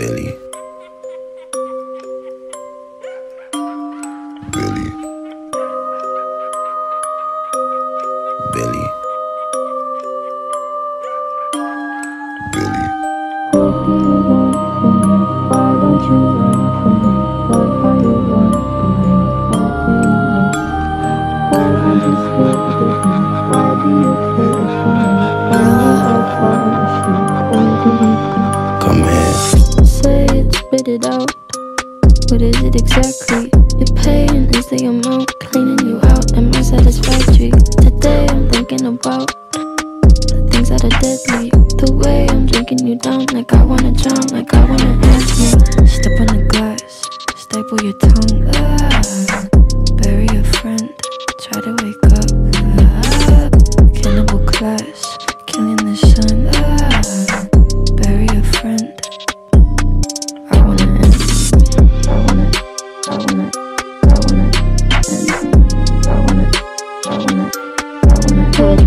Billie. Billie. Billie. Billie. Why don't you run me? What are you wondering? What do you know? Why you? Why do you What is it exactly? Your pain is the amount cleaning you out. Am I satisfactory? Today I'm thinking about the things that are deadly. The way I'm drinking you down, like I wanna drown, like I wanna ask me. Step on the glass, staple your tongue.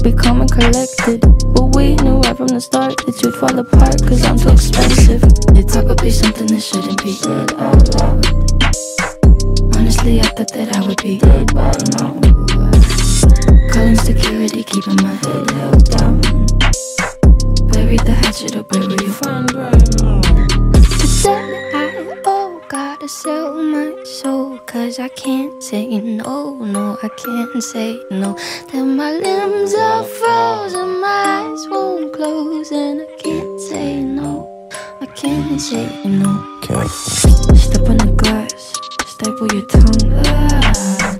I'll be calm and collected. But we knew right from the start that you'd fall apart cause I'm too expensive. They talk about be something that shouldn't be said. Honestly, I thought that I would be dead by now. Calling security, keeping my head held down. Bury the hatchet or bury your friend right now. Sell my soul. Cause I can't say no, no, I can't say no. Then my limbs are frozen, my eyes won't close, and I can't say no. I can't say no. Step on the glass, staple your tongue. Ah,